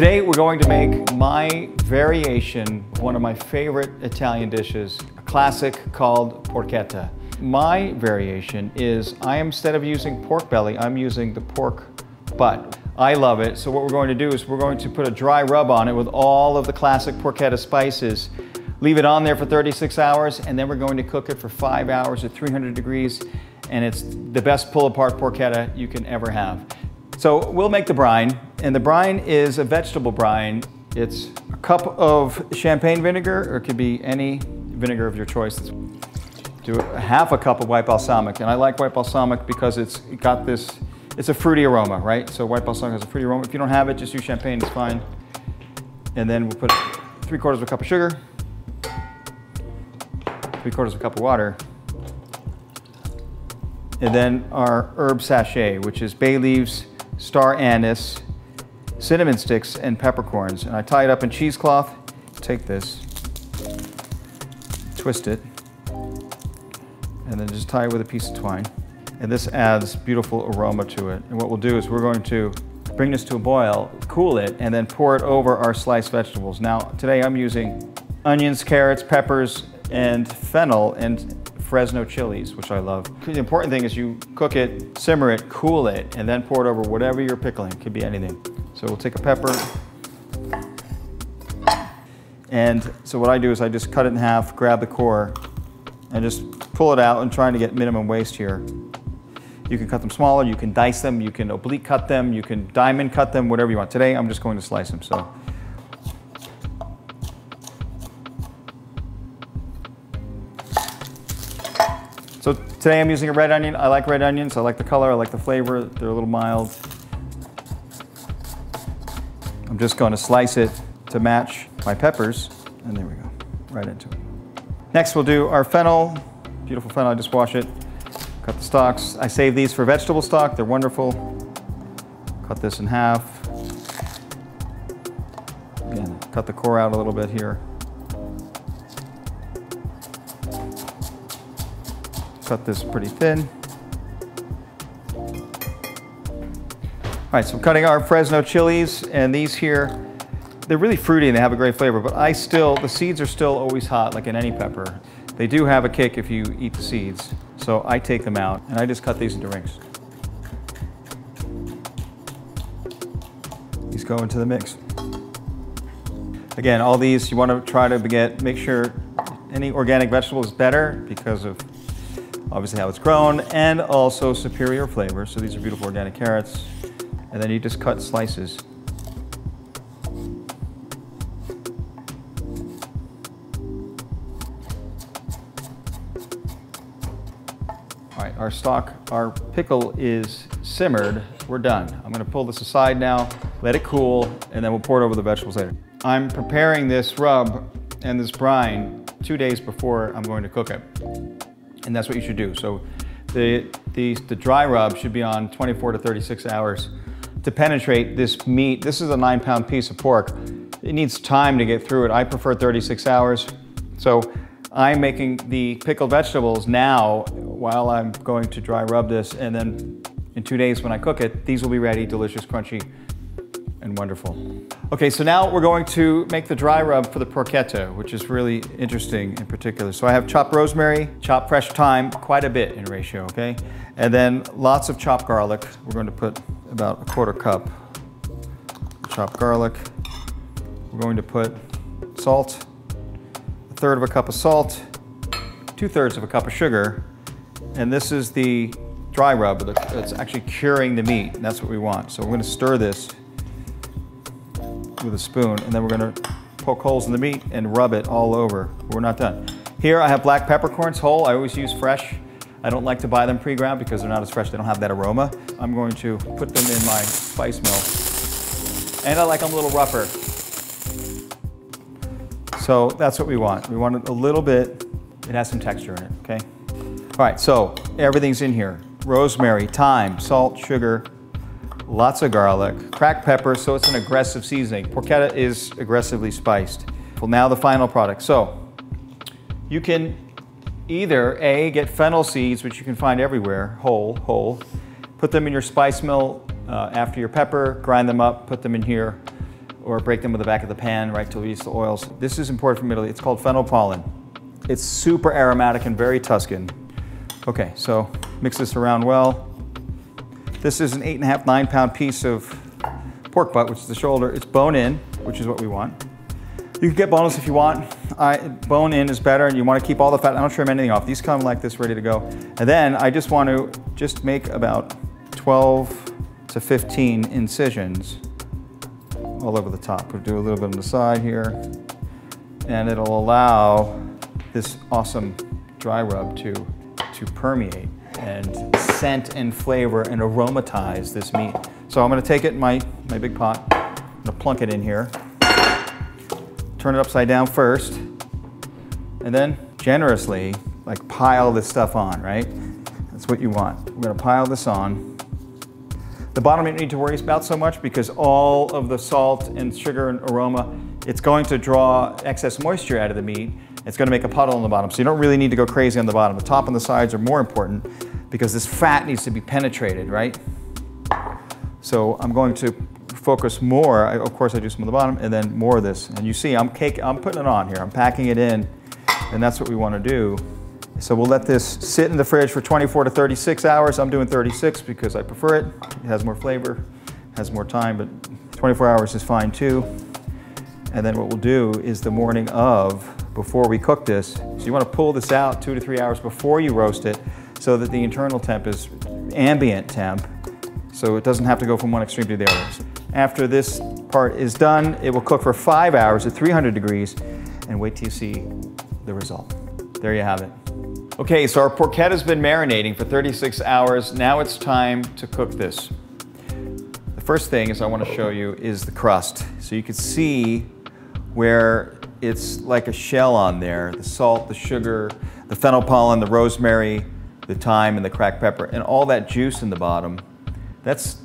Today we're going to make my variation, one of my favorite Italian dishes, a classic called porchetta. My variation is I am, instead of using pork belly, I'm using the pork butt. I love it, so what we're going to do is we're going to put a dry rub on it with all of the classic porchetta spices, leave it on there for 36 hours, and then we're going to cook it for five hours at 300 degrees, and it's the best pull apart porchetta you can ever have. So we'll make the brine, and the brine is a vegetable brine. It's a cup of champagne vinegar, or it could be any vinegar of your choice. Do a half a cup of white balsamic, and I like white balsamic because it's got this, it's a fruity aroma, right? So white balsamic has a fruity aroma. If you don't have it, just use champagne, it's fine. And then we'll put three quarters of a cup of sugar, three quarters of a cup of water, and then our herb sachet, which is bay leaves, star anise, cinnamon sticks, and peppercorns. And I tie it up in cheesecloth. Take this, twist it, and then just tie it with a piece of twine. And this adds beautiful aroma to it. And what we'll do is we're going to bring this to a boil, cool it, and then pour it over our sliced vegetables. Now, today I'm using onions, carrots, peppers, and fennel, and Fresno chilies, which I love. The important thing is you cook it, simmer it, cool it, and then pour it over whatever you're pickling. It could be anything. So we'll take a pepper. And so what I do is I just cut it in half, grab the core, and just pull it out and trying to get minimum waste here. You can cut them smaller, you can dice them, you can oblique cut them, you can diamond cut them, whatever you want. Today I'm just going to slice them. So So today I'm using a red onion. I like red onions. I like the color. I like the flavor. They're a little mild. I'm just going to slice it to match my peppers. And there we go, right into it. Next we'll do our fennel. Beautiful fennel, I just wash it. Cut the stalks. I save these for vegetable stock. They're wonderful. Cut this in half. Again, cut the core out a little bit here. Cut this pretty thin. All right, so I'm cutting our Fresno chilies, and these here, they're really fruity and they have a great flavor, but I still, the seeds are still always hot, like in any pepper. They do have a kick if you eat the seeds. So I take them out, and I just cut these into rings. These go into the mix. Again, all these, you want to try to get, make sure any organic vegetable is better because of obviously how it's grown, and also superior flavor. So these are beautiful organic carrots. And then you just cut slices. All right, our stock, our pickle is simmered. We're done. I'm gonna pull this aside now, let it cool, and then we'll pour it over the vegetables later. I'm preparing this rub and this brine two days before I'm going to cook it and that's what you should do. So the, the, the dry rub should be on 24 to 36 hours to penetrate this meat. This is a nine pound piece of pork. It needs time to get through it. I prefer 36 hours. So I'm making the pickled vegetables now while I'm going to dry rub this and then in two days when I cook it, these will be ready, delicious, crunchy, and wonderful. Okay, so now we're going to make the dry rub for the porchetta, which is really interesting in particular. So I have chopped rosemary, chopped fresh thyme, quite a bit in ratio, okay? And then lots of chopped garlic. We're going to put about a quarter cup chopped garlic. We're going to put salt, a third of a cup of salt, two thirds of a cup of sugar, and this is the dry rub that's actually curing the meat. That's what we want. So we're going to stir this with a spoon, and then we're gonna poke holes in the meat and rub it all over. We're not done. Here I have black peppercorns whole. I always use fresh. I don't like to buy them pre-ground because they're not as fresh. They don't have that aroma. I'm going to put them in my spice mill. And I like them a little rougher. So that's what we want. We want it a little bit, it has some texture in it, okay? All right, so everything's in here. Rosemary, thyme, salt, sugar, lots of garlic, cracked pepper, so it's an aggressive seasoning. Porchetta is aggressively spiced. Well, now the final product. So you can either A, get fennel seeds, which you can find everywhere, whole, whole, put them in your spice mill uh, after your pepper, grind them up, put them in here, or break them with the back of the pan, right, to release the oils. This is imported from Italy. It's called fennel pollen. It's super aromatic and very Tuscan. Okay, so mix this around well. This is an eight and a half, nine pound piece of pork butt, which is the shoulder. It's bone in, which is what we want. You can get boneless if you want. I, bone in is better and you want to keep all the fat. I don't trim anything off. These come like this ready to go. And then I just want to just make about 12 to 15 incisions all over the top. We'll do a little bit on the side here and it'll allow this awesome dry rub to, to permeate and scent and flavor and aromatize this meat. So I'm gonna take it in my, my big pot, I'm gonna plunk it in here turn it upside down first, and then generously, like pile this stuff on, right? That's what you want. We're gonna pile this on. The bottom you don't need to worry about so much because all of the salt and sugar and aroma, it's going to draw excess moisture out of the meat. It's gonna make a puddle on the bottom. So you don't really need to go crazy on the bottom. The top and the sides are more important because this fat needs to be penetrated, right? So I'm going to focus more, I, of course I do some on the bottom, and then more of this. And you see, I'm, cake, I'm putting it on here. I'm packing it in, and that's what we want to do. So we'll let this sit in the fridge for 24 to 36 hours. I'm doing 36 because I prefer it. It has more flavor, has more time, but 24 hours is fine too. And then what we'll do is the morning of, before we cook this, so you want to pull this out two to three hours before you roast it so that the internal temp is ambient temp so it doesn't have to go from one extreme to the other. After this part is done, it will cook for five hours at 300 degrees and wait till you see the result. There you have it. Okay, so our porchetta has been marinating for 36 hours. Now it's time to cook this. The first thing is I want to show you is the crust. So you can see where it's like a shell on there, the salt, the sugar, the fennel pollen, the rosemary, the thyme, and the cracked pepper, and all that juice in the bottom. That's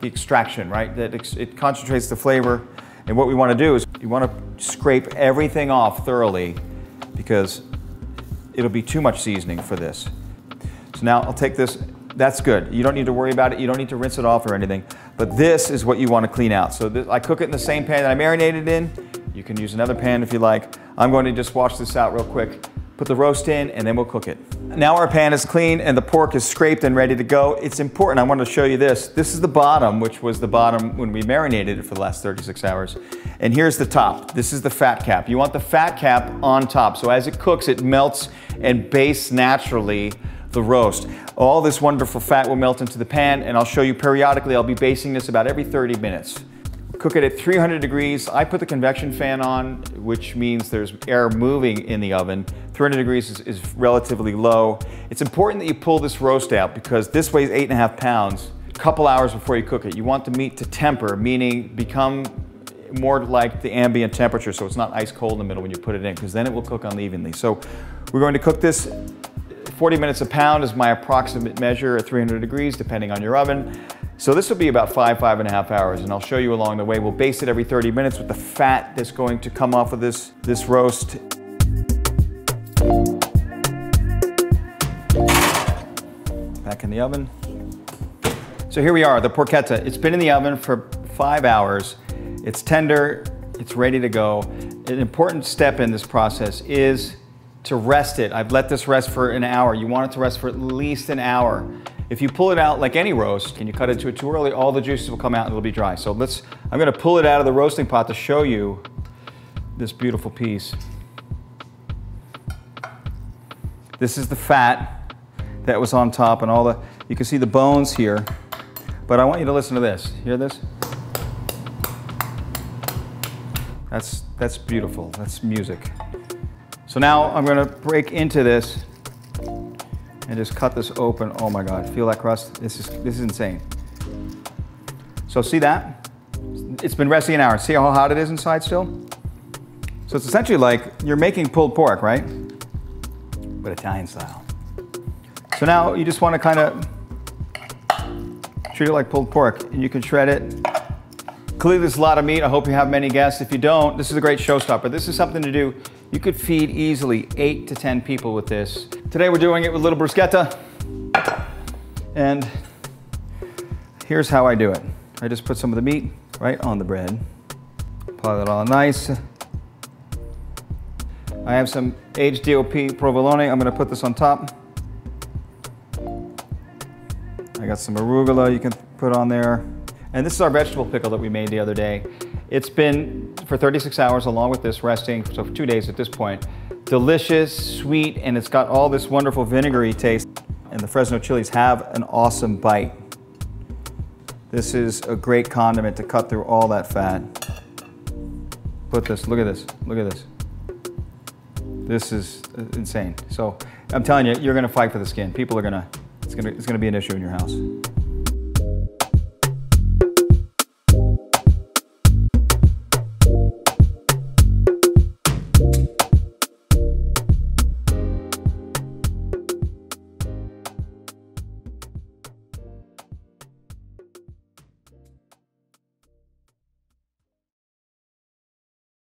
the extraction, right? That it concentrates the flavor. And what we want to do is you want to scrape everything off thoroughly because it'll be too much seasoning for this. So now I'll take this, that's good. You don't need to worry about it. You don't need to rinse it off or anything. But this is what you want to clean out. So this, I cook it in the same pan that I marinated in. You can use another pan if you like. I'm going to just wash this out real quick put the roast in, and then we'll cook it. Now our pan is clean and the pork is scraped and ready to go. It's important, I wanted to show you this. This is the bottom, which was the bottom when we marinated it for the last 36 hours. And here's the top. This is the fat cap. You want the fat cap on top. So as it cooks, it melts and bastes naturally the roast. All this wonderful fat will melt into the pan and I'll show you periodically. I'll be basting this about every 30 minutes. Cook it at 300 degrees. I put the convection fan on, which means there's air moving in the oven. 300 degrees is, is relatively low. It's important that you pull this roast out because this weighs eight and a half pounds. A couple hours before you cook it, you want the meat to temper, meaning become more like the ambient temperature so it's not ice cold in the middle when you put it in because then it will cook unevenly. So we're going to cook this 40 minutes a pound is my approximate measure at 300 degrees depending on your oven. So this will be about five, five and a half hours, and I'll show you along the way. We'll baste it every 30 minutes with the fat that's going to come off of this, this roast. Back in the oven. So here we are, the porchetta. It's been in the oven for five hours. It's tender, it's ready to go. An important step in this process is to rest it. I've let this rest for an hour. You want it to rest for at least an hour. If you pull it out like any roast and you cut into it too early, all the juices will come out and it'll be dry. So let's, I'm gonna pull it out of the roasting pot to show you this beautiful piece. This is the fat that was on top and all the, you can see the bones here. But I want you to listen to this. Hear this? That's, that's beautiful. That's music. So now I'm gonna break into this and just cut this open. Oh my God, feel that crust? This is, this is insane. So see that? It's been resting an hour. See how hot it is inside still? So it's essentially like you're making pulled pork, right? But Italian style. So now you just want to kind of treat it like pulled pork and you can shred it. Clearly there's a lot of meat. I hope you have many guests. If you don't, this is a great showstopper. This is something to do you could feed easily eight to 10 people with this. Today we're doing it with a little bruschetta. And here's how I do it. I just put some of the meat right on the bread. Pile it all nice. I have some aged DOP provolone. I'm gonna put this on top. I got some arugula you can put on there. And this is our vegetable pickle that we made the other day. It's been for 36 hours along with this resting, so for two days at this point. Delicious, sweet, and it's got all this wonderful vinegary taste. And the Fresno chilies have an awesome bite. This is a great condiment to cut through all that fat. Put this, look at this, look at this. This is uh, insane. So I'm telling you, you're gonna fight for the skin. People are gonna, it's gonna, it's gonna be an issue in your house.